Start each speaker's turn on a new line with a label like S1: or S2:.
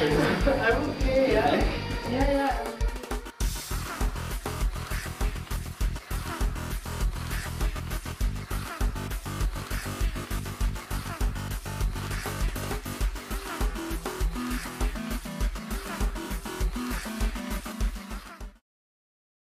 S1: I'm okay, yeah.
S2: Yeah, yeah.